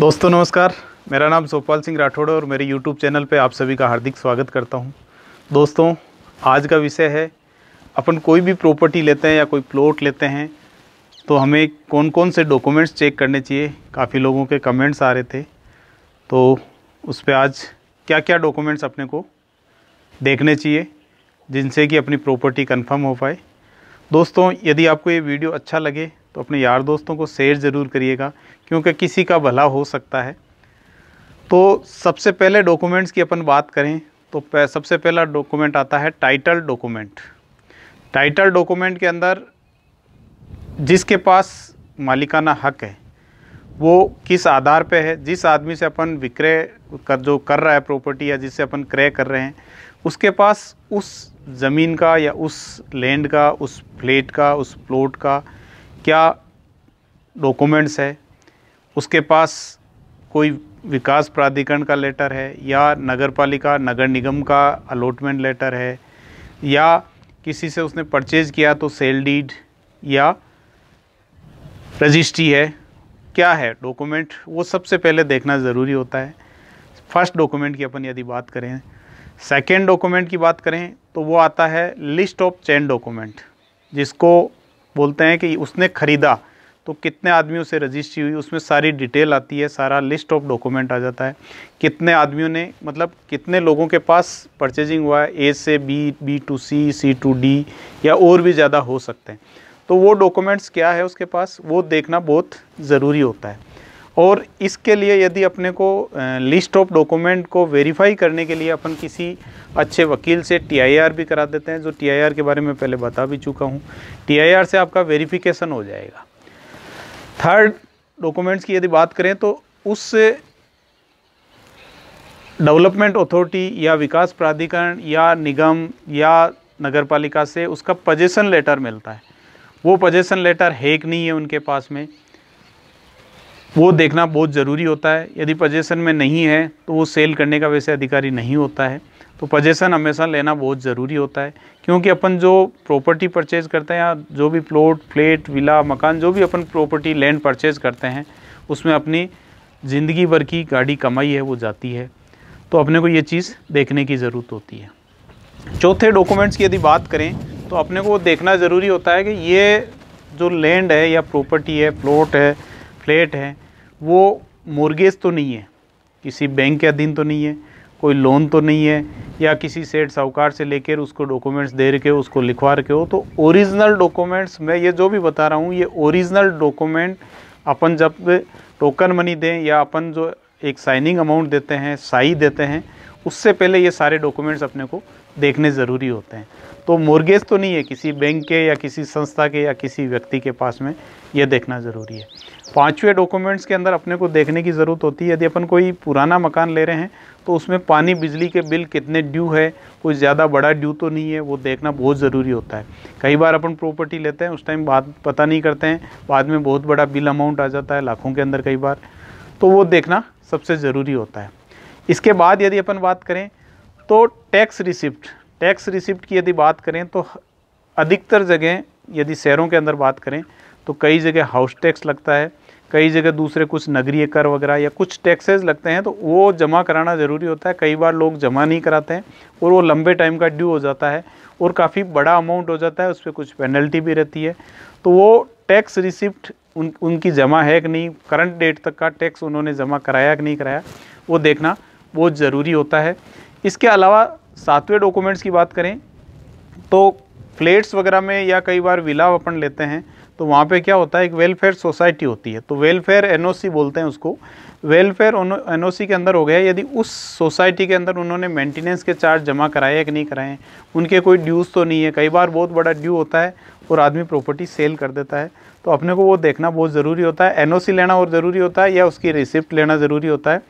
दोस्तों, नमस्कार। मेरा नाम सोपाल सिंह राठौड़ है और मेरे YouTube चैनल पे आप सभी का हार्दिक स्वागत करता हूँ। दोस्तों, आज का विषय है, अपन कोई भी प्रॉपर्टी लेते हैं या कोई प्लॉट लेते हैं तो हमें कौन कौन से डॉक्यूमेंट्स चेक करने चाहिए? काफ़ी लोगों के कमेंट्स आ रहे थे तो उस पर आज क्या क्या डॉक्यूमेंट्स अपने को देखने चाहिए, जिनसे कि अपनी प्रॉपर्टी कंफर्म हो पाए। दोस्तों, यदि आपको ये वीडियो अच्छा लगे तो अपने यार दोस्तों को शेयर ज़रूर करिएगा, क्योंकि किसी का भला हो सकता है। तो सबसे पहले डॉक्यूमेंट्स की अपन बात करें तो सबसे पहला डॉक्यूमेंट आता है टाइटल डॉक्यूमेंट टाइटल डॉक्यूमेंट के अंदर जिसके पास मालिकाना हक है, वो किस आधार पे है, जिस आदमी से अपन विक्रय कर, जो कर रहा है प्रॉपर्टी या जिससे अपन क्रय कर रहे हैं उसके पास उस ज़मीन का या उस लैंड का, उस फ्लैट का, उस प्लॉट का क्या डॉक्यूमेंट्स है? उसके पास कोई विकास प्राधिकरण का लेटर है या नगर पालिका नगर निगम का अलॉटमेंट लेटर है या किसी से उसने परचेज किया तो सेल डीड या रजिस्ट्री है? क्या है डॉक्यूमेंट वो सबसे पहले देखना ज़रूरी होता है। फ़र्स्ट डॉक्यूमेंट की अपन यदि बात करें सेकेंड डॉक्यूमेंट की बात करें तो वो आता है लिस्ट ऑफ़ चेन डॉक्यूमेंट, जिसको बोलते हैं कि उसने ख़रीदा तो कितने आदमियों से रजिस्ट्री हुई, उसमें सारी डिटेल आती है, सारा लिस्ट ऑफ़ डॉक्यूमेंट आ जाता है। कितने आदमियों ने मतलब कितने लोगों के पास परचेजिंग हुआ है ए से B B to C C to D या और भी ज़्यादा हो सकते हैं। तो वो डॉक्यूमेंट्स क्या है उसके पास, वो देखना बहुत ज़रूरी होता है। और इसके लिए यदि अपने को लिस्ट ऑफ़ डॉक्यूमेंट को वेरीफाई करने के लिए अपन किसी अच्छे वकील से टीआईआर भी करा देते हैं, जो टीआईआर के बारे में पहले बता भी चुका हूँ। टीआईआर से आपका वेरिफिकेशन हो जाएगा। थर्ड डॉक्यूमेंट्स की यदि बात करें तो उससे डेवलपमेंट अथॉरिटी या विकास प्राधिकरण या निगम या नगर पालिका से उसका पजेशन लेटर मिलता है। वो पजेशन लेटर है कि नहीं है उनके पास में। वो देखना बहुत ज़रूरी होता है। यदि पजेशन में नहीं है तो वो सेल करने का वैसे अधिकारी नहीं होता है। तो पजेशन हमेशा लेना बहुत ज़रूरी होता है, क्योंकि अपन जो प्रॉपर्टी परचेज़ करते हैं या जो भी प्लॉट फ्लेट विला मकान, जो भी अपन प्रॉपर्टी लैंड परचेज़ करते हैं, उसमें अपनी ज़िंदगी भर की गाड़ी कमाई है, वो जाती है। तो अपने को ये चीज़ देखने की ज़रूरत होती है। चौथे डॉक्यूमेंट्स की यदि बात करें तो अपने को देखना ज़रूरी होता है कि ये जो लैंड है या प्रॉपर्टी है प्लॉट है फ्लैट है वो मोर्गेज तो नहीं है, किसी बैंक के अधीन तो नहीं है, कोई लोन तो नहीं है, या किसी सेठ साहूकार से लेकर उसको डॉक्यूमेंट्स दे रखे हो उसको लिखवा रखे हो तो ओरिजिनल डॉक्यूमेंट्स मैं ये जो भी बता रहा हूँ, ये ओरिजिनल डॉक्यूमेंट अपन जब टोकन मनी दें या अपन जो एक साइनिंग अमाउंट देते हैं, साई देते हैं, उससे पहले ये सारे डॉक्यूमेंट्स अपने को देखने ज़रूरी होते हैं। तो मोर्गेज तो नहीं है, किसी बैंक के या किसी संस्था के या किसी व्यक्ति के पास में ये देखना ज़रूरी है। पाँचवें डॉक्यूमेंट्स के अंदर अपने को देखने की ज़रूरत होती है। यदि अपन कोई पुराना मकान ले रहे हैं तो उसमें पानी, बिजली के बिल कितने ड्यू है, कोई ज़्यादा बड़ा ड्यू तो नहीं है, वो देखना बहुत ज़रूरी होता है। कई बार अपन प्रॉपर्टी लेते हैं, उस टाइम बात पता नहीं करते हैं, बाद में बहुत बड़ा बिल अमाउंट आ जाता है, लाखों के अंदर कई बार। तो वो देखना सबसे ज़रूरी होता है। इसके बाद यदि अपन बात करें तो टैक्स रिसिप्ट टैक्स रिसिप्ट की यदि बात करें तो अधिकतर जगह यदि शहरों के अंदर बात करें तो कई जगह हाउस टैक्स लगता है, कई जगह दूसरे कुछ नगरीय कर वगैरह या कुछ टैक्सेस लगते हैं तो वो जमा कराना ज़रूरी होता है। कई बार लोग जमा नहीं कराते हैं और वो लंबे टाइम का ड्यू हो जाता है और काफ़ी बड़ा अमाउंट हो जाता है, उस पर कुछ पेनल्टी भी रहती है। तो वो टैक्स रिसिप्ट उन, उनकी जमा है कि नहीं करंट डेट तक का टैक्स उन्होंने जमा कराया कि नहीं कराया, वो देखना बहुत ज़रूरी होता है। इसके अलावा सातवें डॉक्यूमेंट्स की बात करें तो फ्लैट्स वगैरह में या कई बार विला अपन लेते हैं तो वहाँ पे क्या होता है, एक वेलफेयर सोसाइटी होती है। तो वेलफेयर एनओसी बोलते हैं उसको। वेलफेयर एनओसी के अंदर हो गया, यदि उस सोसाइटी के अंदर उन्होंने मेंटेनेंस के चार्ज जमा कराए कि नहीं कराए, उनके कोई ड्यूज़ तो नहीं है। कई बार बहुत बड़ा ड्यू होता है और आदमी प्रॉपर्टी सेल कर देता है। तो अपने को वो देखना बहुत ज़रूरी होता है। एनओसी लेना और ज़रूरी होता है या उसकी रिसिप्ट लेना ज़रूरी होता है।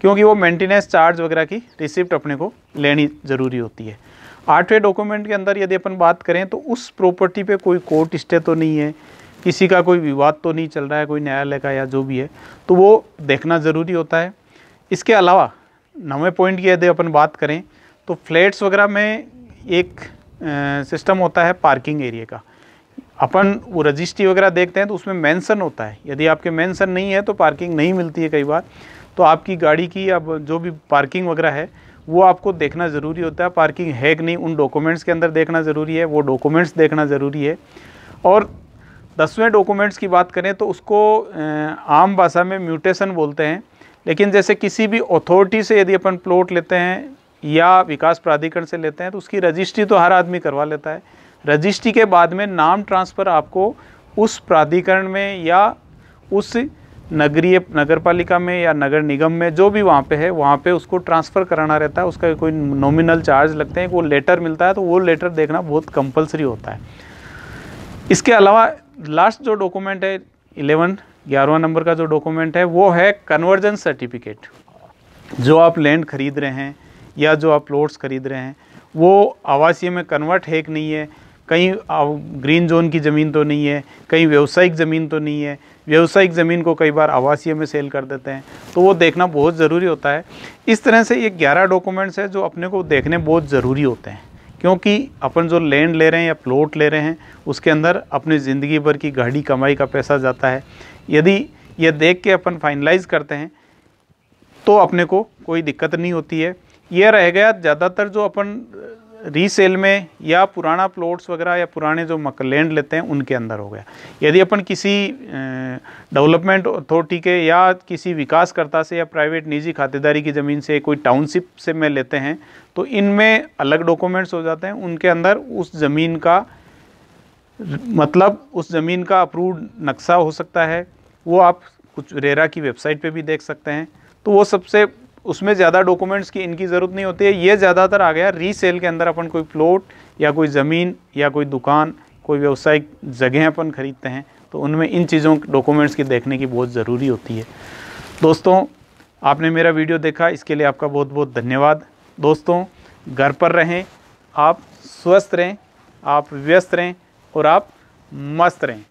क्योंकि वो मेंटेनेंस चार्ज वगैरह की रिसिप्ट अपने को लेनी ज़रूरी होती है। आठवें डॉक्यूमेंट के अंदर यदि अपन बात करें तो उस प्रॉपर्टी पे कोई कोर्ट स्टे तो नहीं है, किसी का कोई विवाद तो नहीं चल रहा है, कोई न्यायालय का या जो भी है तो वो देखना ज़रूरी होता है। इसके अलावा नवे पॉइंट की यदि अपन बात करें तो फ्लैट्स वगैरह में एक सिस्टम होता है पार्किंग एरिया का। अपन वो रजिस्ट्री वगैरह देखते हैं तो उसमें मेंशन होता है। यदि आपके मेंशन नहीं है तो पार्किंग नहीं मिलती है कई बार। तो आपकी गाड़ी की अब जो भी पार्किंग वगैरह है, वो आपको देखना ज़रूरी होता है। पार्किंग है कि नहीं, उन डॉक्यूमेंट्स के अंदर देखना ज़रूरी है, वो डॉक्यूमेंट्स देखना ज़रूरी है। और दसवें डॉक्यूमेंट्स की बात करें तो उसको आम भाषा में म्यूटेशन बोलते हैं। लेकिन जैसे किसी भी अथॉरिटी से यदि अपन प्लॉट लेते हैं या विकास प्राधिकरण से लेते हैं तो उसकी रजिस्ट्री तो हर आदमी करवा लेता है। रजिस्ट्री के बाद में नाम ट्रांसफ़र आपको उस प्राधिकरण में या उस नगरीय नगर पालिका में या नगर निगम में जो भी वहाँ पे है, वहाँ पे उसको ट्रांसफ़र कराना रहता है, उसका कोई नॉमिनल चार्ज लगते हैं वो लेटर मिलता है तो वो लेटर देखना बहुत कंपलसरी होता है। इसके अलावा लास्ट जो डॉक्यूमेंट है इलेवन ग्यारहवा नंबर का जो डॉक्यूमेंट है, वो है कन्वर्जन सर्टिफिकेट जो आप लैंड खरीद रहे हैं या जो आप प्लॉट्स खरीद रहे हैं, वो आवासीय में कन्वर्ट है कि नहीं है कहीं ग्रीन जोन की ज़मीन तो नहीं है, कहीं व्यवसायिक ज़मीन तो नहीं है। व्यवसायिक ज़मीन को कई बार आवासीय में सेल कर देते हैं। तो वो देखना बहुत ज़रूरी होता है। इस तरह से ये ग्यारह डॉक्यूमेंट्स हैं जो अपने को देखने बहुत ज़रूरी होते हैं। क्योंकि अपन जो लैंड ले रहे हैं या प्लॉट ले रहे हैं, उसके अंदर अपनी ज़िंदगी भर की गाड़ी कमाई का पैसा जाता है। यदि ये देख के अपन फाइनलाइज करते हैं तो अपने को कोई दिक्कत नहीं होती है। यह रह गया ज़्यादातर जो अपन रीसेल में या पुराना प्लॉट्स वगैरह या पुराने जो मक लैंड लेते हैं, उनके अंदर हो गया। यदि अपन किसी डेवलपमेंट अथॉरिटी के या किसी विकासकर्ता से या प्राइवेट निजी खातेदारी की ज़मीन से कोई टाउनशिप से में लेते हैं तो इनमें अलग डॉक्यूमेंट्स हो जाते हैं। उनके अंदर उस ज़मीन का मतलब उस ज़मीन का अप्रूव्ड नक्शा हो सकता है। वो आप कुछ रेरा की वेबसाइट पे भी देख सकते हैं। तो वो सबसे उसमें ज़्यादा डॉक्यूमेंट्स की इनकी ज़रूरत नहीं होती है। ये ज़्यादातर आ गया रीसेल के अंदर अपन कोई प्लॉट या कोई ज़मीन या कोई दुकान, कोई व्यवसायिक जगह अपन ख़रीदते हैं तो उनमें इन चीज़ों डॉक्यूमेंट्स की देखने की बहुत ज़रूरी होती है। दोस्तों, आपने मेरा वीडियो देखा, इसके लिए आपका बहुत बहुत धन्यवाद। दोस्तों, घर पर रहें, आप स्वस्थ रहें, आप व्यस्त रहें और आप मस्त रहें।